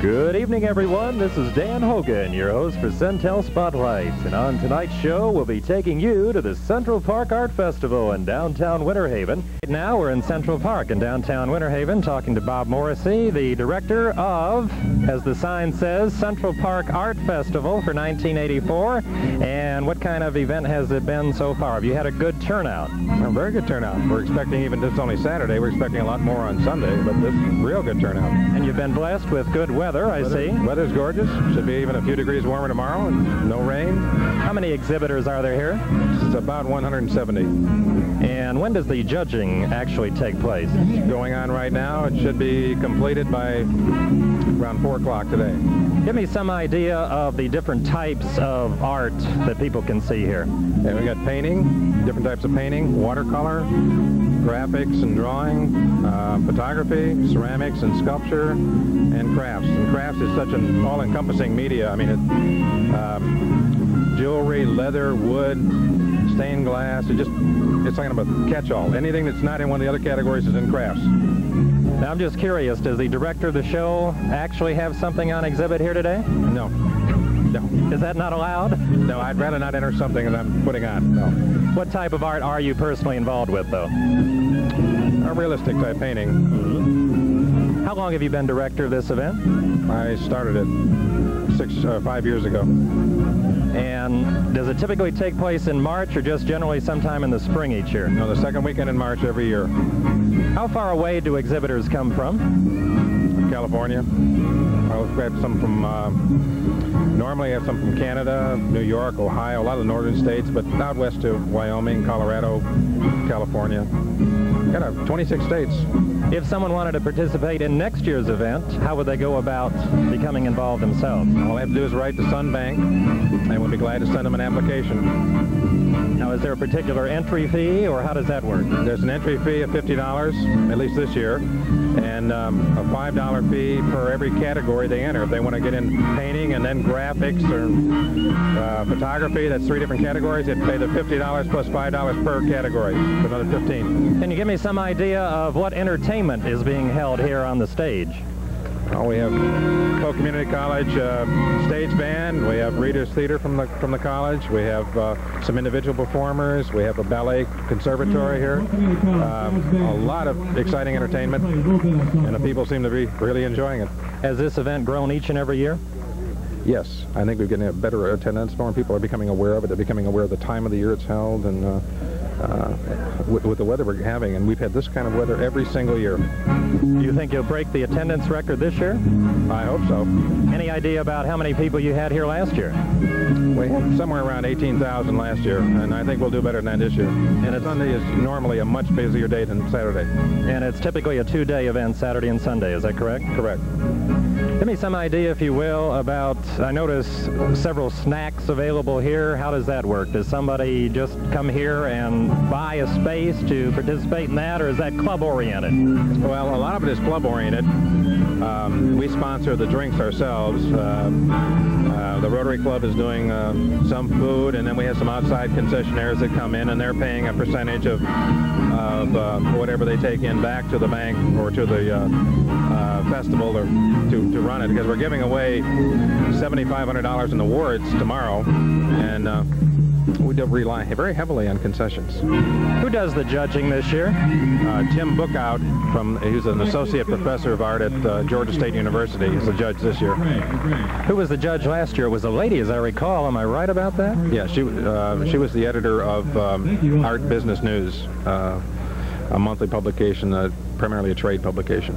Good evening, everyone. This is Dan Hogan, your host for Centel Spotlights. And on tonight's show, we'll be taking you to the Central Park Art Festival in downtown Winter Haven. Now we're in Central Park in downtown Winter Haven talking to Bob Morrissey, the director of, as the sign says, Central Park Art Festival for 1984. And what kind of event has it been so far? Have you had a good turnout? A very good turnout. We're expecting, even this only Saturday, we're expecting a lot more on Sunday, but this real good turnout. And you've been blessed with good weather weather, I weather, see. Weather's gorgeous. Should be even a few degrees warmer tomorrow and no rain. How many exhibitors are there here? It's about 170. And when does the judging actually take place? It's going on right now. It should be completed by around 4 o'clock today. Give me some idea of the different types of art that people can see here. Yeah, we got painting, different types of painting, watercolor, graphics and drawing, uh, photography, ceramics and sculpture, and crafts. And crafts is such an all-encompassing media. I mean, it, um, jewelry, leather, wood, stained glass. It just, it's like a catch-all. Anything that's not in one of the other categories is in crafts. Now, I'm just curious, does the director of the show actually have something on exhibit here today? No. Is that not allowed? No, I'd rather not enter something that I'm putting on. No. What type of art are you personally involved with, though? A realistic type painting. Mm -hmm. How long have you been director of this event? I started it six, uh, five years ago. And does it typically take place in March or just generally sometime in the spring each year? No, the second weekend in March every year. How far away do exhibitors come from? California. we grab some from, uh, normally I have some from Canada, New York, Ohio, a lot of the northern states, but out west to Wyoming, Colorado, California. Got a 26 states. If someone wanted to participate in next year's event, how would they go about becoming involved themselves? All they have to do is write to Sunbank, and we'll be glad to send them an application. Now, is there a particular entry fee, or how does that work? There's an entry fee of $50, at least this year, and um, a $5 fee per every category they enter. If they want to get in painting and then graphics or uh, photography, that's three different categories, they'd pay the $50 plus $5 per category, for another 15 Can you give me some idea of what entertainment is being held here on the stage? We have Polk Community College uh, stage band. We have Reader's Theater from the from the college. We have uh, some individual performers. We have a ballet conservatory here. Uh, a lot of exciting entertainment, and the people seem to be really enjoying it. Has this event grown each and every year? Yes, I think we're getting a better attendance. More people are becoming aware of it. They're becoming aware of the time of the year it's held, and uh, with, with, the weather we're having, and we've had this kind of weather every single year. Do you think you'll break the attendance record this year? I hope so. Any idea about how many people you had here last year? We had somewhere around 18,000 last year, and I think we'll do better than that this year. And it's, Sunday is normally a much busier day than Saturday. And it's typically a two-day event, Saturday and Sunday, is that correct? Correct. Give me some idea, if you will, about, I notice several snacks available here. How does that work? Does somebody just come here and buy a space to participate in that, or is that club-oriented? Well, a lot of it is club-oriented. Um, we sponsor the drinks ourselves. Uh, uh, the Rotary Club is doing uh, some food, and then we have some outside concessionaires that come in, and they're paying a percentage of, of uh, whatever they take in back to the bank or to the uh, festival or to, to run it, because we're giving away $7,500 in awards tomorrow, and we rely very heavily on concessions. Who does the judging this year? Uh, Tim Bookout, from he's an associate professor of art at uh, Georgia State University. He's the judge this year. Who was the judge last year? It was a lady, as I recall. Am I right about that? Yeah, she uh, she was the editor of um, Art Business News, uh, a monthly publication, primarily a trade publication.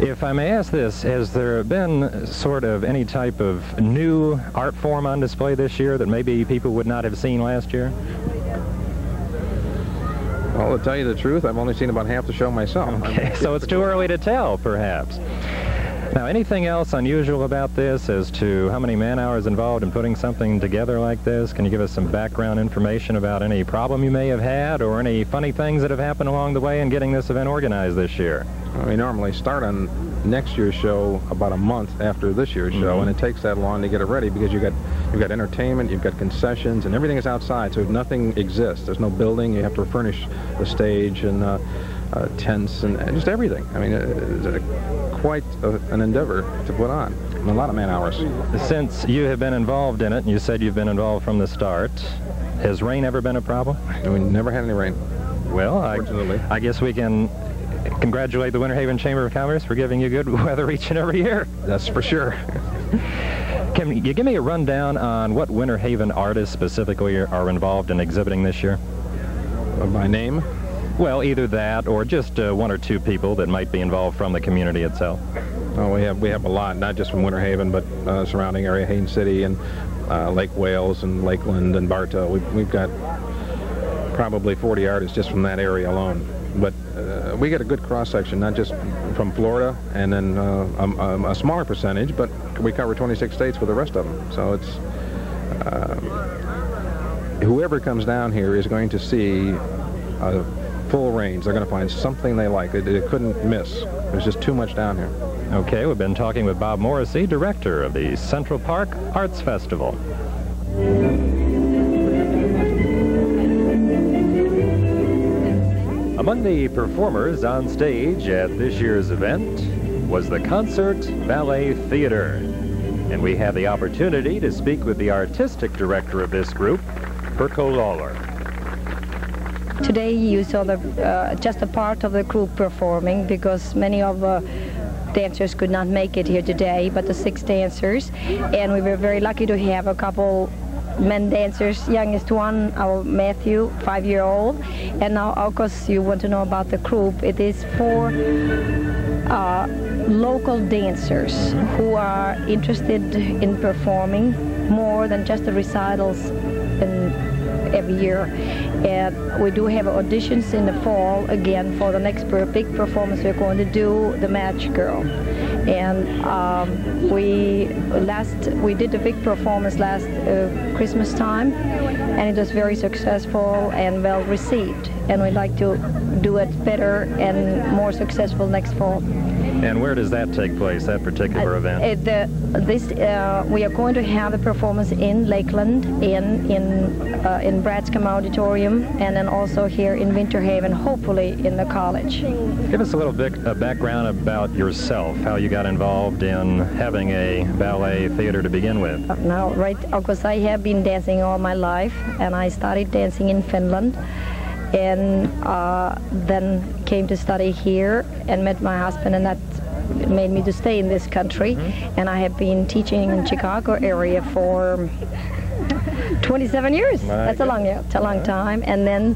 If I may ask this, has there been sort of any type of new art form on display this year that maybe people would not have seen last year? Well, to tell you the truth, I've only seen about half the show myself. Okay, so it's too early to tell, perhaps. Now, anything else unusual about this as to how many man-hours involved in putting something together like this? Can you give us some background information about any problem you may have had or any funny things that have happened along the way in getting this event organized this year? We normally start on next year's show about a month after this year's show, mm -hmm. and it takes that long to get it ready because you got you've got entertainment, you've got concessions, and everything is outside, so nothing exists. There's no building. You have to furnish the stage, and uh, uh, tents and just everything. I mean, it's a, quite a, an endeavor to put on. A lot of man hours. Since you have been involved in it, and you said you've been involved from the start, has rain ever been a problem? We never had any rain. Well, I, I guess we can congratulate the Winter Haven Chamber of Commerce for giving you good weather each and every year. That's for sure. Can you give me a rundown on what Winter Haven artists specifically are involved in exhibiting this year? Uh, by name? Well, either that or just uh, one or two people that might be involved from the community itself. Oh, we have we have a lot, not just from Winter Haven, but uh, surrounding area, Haines City and uh, Lake Wales and Lakeland and Bartow. We've, we've got probably 40 artists just from that area alone. But uh, we get a good cross-section, not just from Florida, and then uh, a, a, smaller percentage, but we cover 26 states with the rest of them. So it's uh, whoever comes down here is going to see a full range. They're going to find something they like. They, they couldn't miss. There's just too much down here. Okay, we've been talking with Bob Morrissey, director of the Central Park Arts Festival. Among the performers on stage at this year's event was the Concert Ballet Theater. And we have the opportunity to speak with the artistic director of this group, Perko Lawler. Today you saw the, uh, just a part of the group performing because many of the dancers could not make it here today, but the six dancers. And we were very lucky to have a couple men dancers, youngest one, our Matthew, five-year-old. And now, of course, you want to know about the group. It is for uh, local dancers who are interested in performing more than just the recitals every year. And we do have auditions in the fall again for the next big performance we're going to do, The Match Girl and um, we last we did a big performance last uh, Christmas time, and it was very successful and well received. And we'd like to do it better and more successful next fall. And where does that take place, that particular uh, event? the, this, uh, we are going to have a performance in Lakeland, in in uh, in Branscomb Auditorium, and then also here in Winter Haven, hopefully in the college. Give us a little bit of background about yourself, how you got involved in having a ballet theater to begin with. Uh, now, right, because I have been dancing all my life, and I started dancing in Finland and uh, then came to study here and met my husband and that made me to stay in this country mm-hmm. and I have been teaching in Chicago area for 27 years. My That's a long, a long time. And then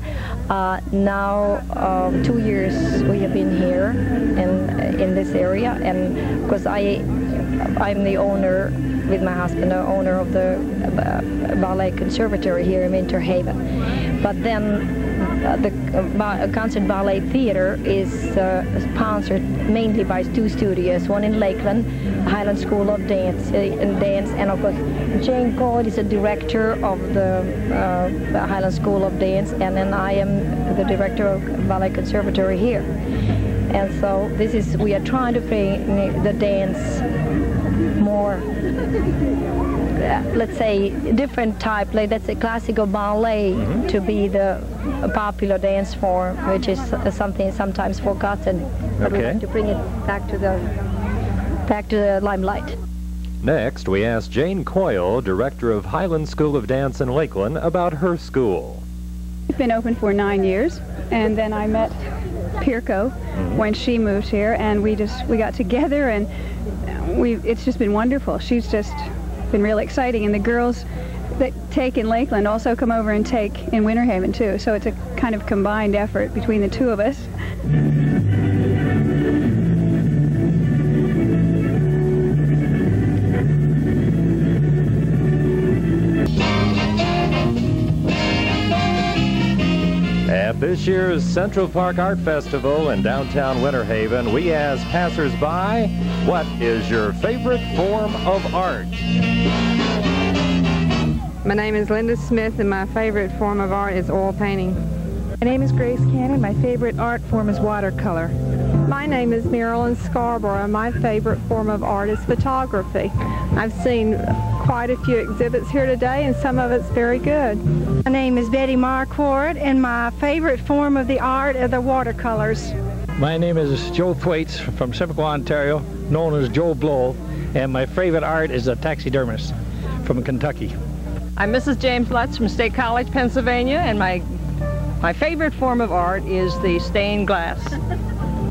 uh, now um, two years we have been here in in this area, and because I I'm the owner with my husband, the owner of the uh, ballet conservatory here in Winter Haven. But then the uh, Concert Ballet Theater is uh, sponsored mainly by two studios, one in Lakeland, Highland School of Dance, uh, and Dance, and of course Jane Coyle is the director of the uh, Highland School of Dance, and then I am the director of Ballet Conservatory here. And so this is, we are trying to bring the dance more let's say, different type, like that's a classical ballet mm -hmm. to be the popular dance form, which is something sometimes forgotten. But okay. we have to bring it back to the back to the limelight. Next, we asked Jane Coyle, director of Highland School of Dance in Lakeland, about her school. It's been open for nine years, and then I met Pirko mm -hmm. when she moved here, and we just we got together, and we it's just been wonderful. She's just been really exciting. And the girls that take in Lakeland also come over and take in Winter Haven too. So it's a kind of combined effort between the two of us. At this year's Central Park Art Festival in downtown Winter Haven, we asked passersby, what is your favorite form of art? My name is Linda Smith and my favorite form of art is oil painting. My name is Grace Cannon. My favorite art form is watercolor. My name is Marilyn Scarborough. My favorite form of art is photography. I've seen quite a few exhibits here today, and some of it's very good. My name is Betty Marquardt, and my favorite form of the art are the watercolors. My name is Joe Thwaites from Simcoe, Ontario, known as Joe Blow, and my favorite art is a taxidermist from Kentucky. I'm Mrs. James Lutz from State College, Pennsylvania, and my my favorite form of art is the stained glass.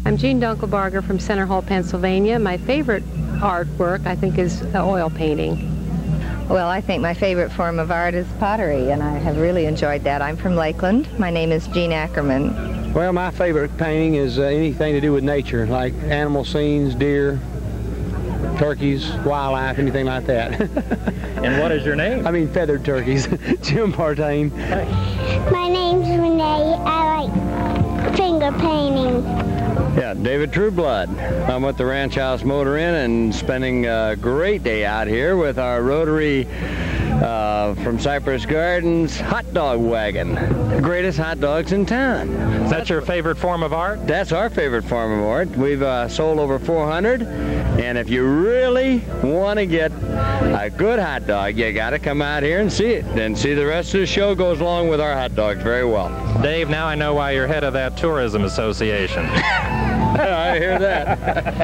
I'm Jean Dunkelbarger from Centre Hall, Pennsylvania. My favorite artwork, I think, is the oil painting. Well, I think my favorite form of art is pottery, and I have really enjoyed that. I'm from Lakeland. My name is Jean Ackerman. Well, my favorite painting is uh, anything to do with nature, like animal scenes, deer, turkeys, wildlife, anything like that. and what is your name? I mean feathered turkeys. Jim Partain. My name's Renee. I like finger painting. Yeah, David Trueblood. I'm with the Ranch House Motor Inn and spending a great day out here with our Rotary uh, from Cypress Gardens hot dog wagon. The greatest hot dogs in town. Is that your favorite form of art? That's our favorite form of art. We've uh, sold over 400, and if you really want to get a good hot dog, you got to come out here and see it. And see the rest of the show goes along with our hot dogs very well. Dave, now I know why you're head of that tourism association. I hear that.